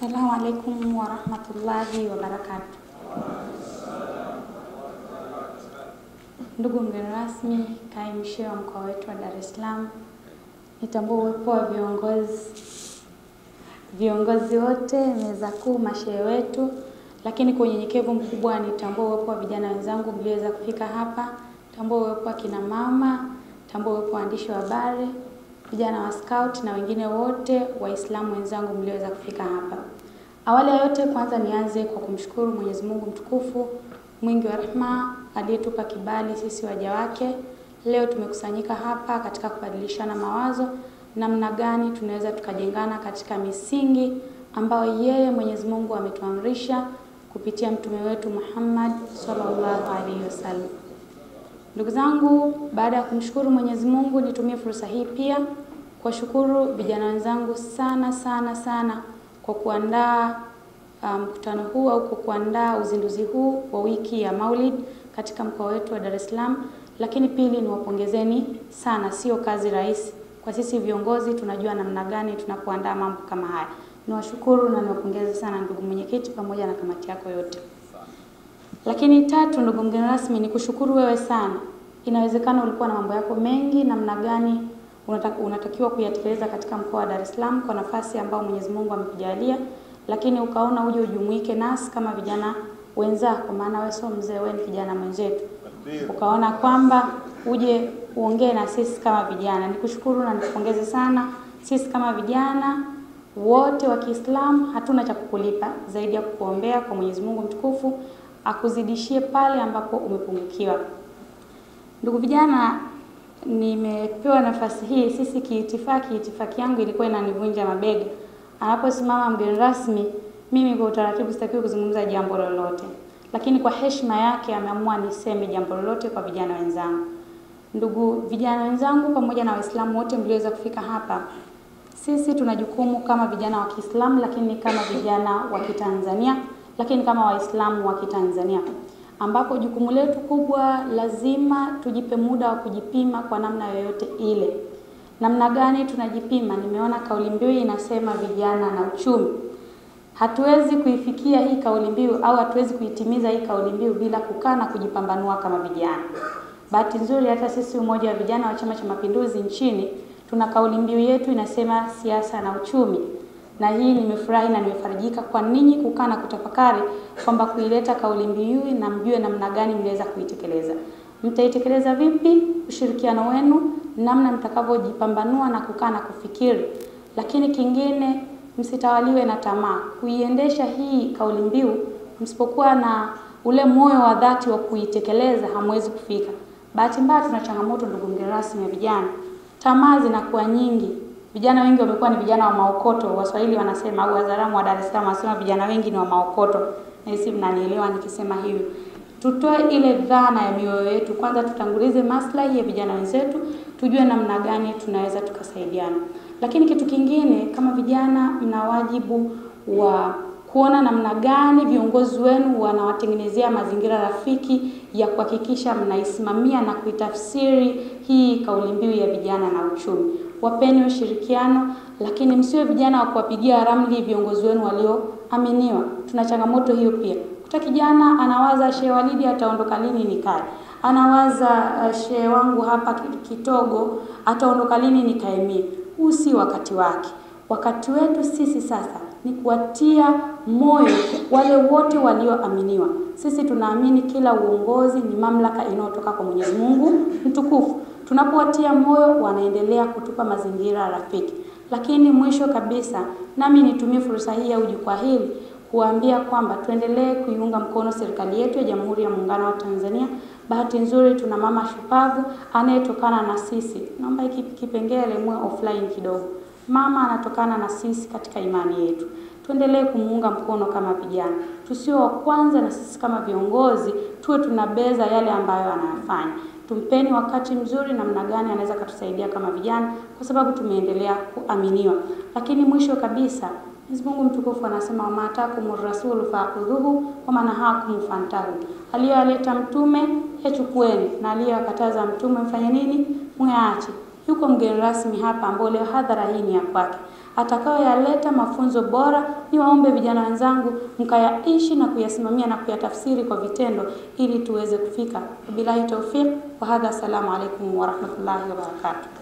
Assalamu alaikum warahmatullahi wabarakatu. Ndugu mgeni rasmi, kaimu shehe wa mkoa wetu wa Dar es Salaam, nitambua uwepo wa viongozi viongozi wote, meza kuu, mashehe wetu, lakini kwa unyenyekevu mkubwa nitambua uwepo wa vijana wenzangu mlioweza kufika hapa, tambua uwepo wa kina mama, tambua uwepo wa waandishi wa habari, vijana wa scout na wengine wote Waislamu wenzangu mlioweza kufika hapa. Awali ya yote, kwanza nianze kwa kumshukuru Mwenyezi Mungu mtukufu mwingi wa rehema aliyetupa kibali sisi waja wake. Leo tumekusanyika hapa katika kubadilishana mawazo namna gani tunaweza tukajengana katika misingi ambayo yeye Mwenyezi Mungu ametuamrisha kupitia mtume wetu Muhammad sallallahu alaihi wasallam. Ndugu zangu, baada ya kumshukuru Mwenyezi Mungu, nitumie fursa hii pia kuwashukuru vijana wenzangu sana sana sana kwa kuandaa mkutano um, huu au kwa kuandaa uzinduzi huu wa wiki ya Maulid katika mkoa wetu wa Dar es Salaam. Lakini pili, niwapongezeni sana, sio kazi rahisi kwa sisi viongozi, tunajua namna gani tunapoandaa mambo kama haya. Niwashukuru na niwapongeze sana ndugu mwenyekiti pamoja na kamati yako yote. Lakini tatu, ndugu mgeni rasmi, ni kushukuru wewe sana. Inawezekana ulikuwa na mambo yako mengi, namna gani unatakiwa kuyatekeleza katika mkoa wa Dar es Salaam kwa nafasi ambayo Mwenyezi Mungu amekujalia, lakini ukaona uje ujumuike nasi kama vijana wenzako, maana wewe sio mzee, wewe ni kijana mwenzetu, ukaona kwamba uje uongee na sisi kama vijana. Nikushukuru na nikupongeze sana. Sisi kama vijana wote wa Kiislamu hatuna cha kukulipa zaidi ya kukuombea kwa Mwenyezi Mungu mtukufu akuzidishie pale ambapo umepungukiwa. Ndugu vijana, nimepewa nafasi hii. Sisi kiitifaki, itifaki yangu ilikuwa inanivunja mabega. Anaposimama mgeni rasmi, mimi kwa utaratibu sitakiwi kuzungumza jambo lolote, lakini kwa heshima yake ameamua niseme jambo lolote kwa vijana wenzangu. Ndugu vijana wenzangu, pamoja na Waislamu wote mlioweza kufika hapa, sisi tuna jukumu kama vijana wa Kiislamu, lakini kama vijana wa Kitanzania, lakini kama Waislamu wa Kitanzania ambapo jukumu letu kubwa, lazima tujipe muda wa kujipima kwa namna yoyote ile. Namna gani tunajipima? Nimeona kauli mbiu inasema vijana na uchumi. Hatuwezi kuifikia hii kauli mbiu au hatuwezi kuitimiza hii kauli mbiu bila kukaa na kujipambanua kama vijana. Bahati nzuri, hata sisi Umoja wa Vijana wa Chama cha Mapinduzi nchini tuna kauli mbiu yetu inasema siasa na uchumi na hii nimefurahi na nimefarijika kwa ninyi kukaa na kutafakari kwamba kuileta kauli mbiu na mjue namna gani mnaweza kuitekeleza. Mtaitekeleza vipi? Ushirikiano wenu, namna mtakavyojipambanua na kukaa na kufikiri. Lakini kingine, msitawaliwe na tamaa. Kuiendesha hii kauli mbiu, msipokuwa na ule moyo wa dhati wa kuitekeleza, hamwezi kufika. Bahati mbaya, tuna changamoto, ndugu mgeni rasmi, ya vijana, tamaa zinakuwa nyingi. Vijana wengi wamekuwa ni vijana wa maokoto. Waswahili wanasema au Wazaramo wa Dar es Salaam wanasema vijana wengi ni wa maokoto, na hisi mnanielewa nikisema hivyo. Tutoe ile dhana ya mioyo yetu kwanza, tutangulize maslahi ya vijana wenzetu, tujue namna gani tunaweza tukasaidiana. Lakini kitu kingine, kama vijana, mna wajibu wa kuona namna gani viongozi wenu wanawatengenezea mazingira rafiki ya kuhakikisha mnaisimamia na kuitafsiri hii kauli mbiu ya vijana na uchumi. Wapeni ushirikiano, lakini msiwe vijana wa kuwapigia ramli viongozi wenu walioaminiwa. Tuna changamoto hiyo pia. Kuta kijana anawaza Shehe Walidi ataondoka lini nikae, anawaza uh, shehe wangu hapa Kitogo ataondoka lini nikaemie. Huu si wakati wake. Wakati wetu sisi sasa ni kuwatia moyo wale wote walioaminiwa. Sisi tunaamini kila uongozi ni mamlaka inayotoka kwa Mwenyezi Mungu mtukufu. Tunapowatia moyo, wanaendelea kutupa mazingira rafiki. Lakini mwisho kabisa, nami nitumie fursa hii au jukwaa hili kuambia kwamba tuendelee kuiunga mkono serikali yetu ya Jamhuri ya Muungano wa Tanzania. Bahati nzuri tuna mama shupavu anayetokana na sisi. Naomba hiki kipengele mwe offline kidogo. Mama anatokana na sisi katika imani yetu. Tuendelee kumuunga mkono kama vijana, tusio wa kwanza, na sisi kama viongozi tuwe tunabeza yale ambayo anayafanya. Tumpeni wakati mzuri, namna gani anaweza katusaidia kama vijana, kwa sababu tumeendelea kuaminiwa. Lakini mwisho kabisa, Mwenyezi Mungu mtukufu anasema wama atakumur rasulu fakhudhuhu wama nahakum fantahu, aliyoaleta mtume yachukueni, na aliyowakataza mtume mfanye nini? Muyaache. Yuko mgeni rasmi hapa ambao leo hadhara hii ni ya kwake. atakayoyaleta mafunzo bora. ni waombe vijana wenzangu mkayaishi na kuyasimamia na kuyatafsiri kwa vitendo ili tuweze kufika. Billahi taufiq wa hadha, assalamu alaikum wa rahmatullahi wa barakatuh.